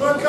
Work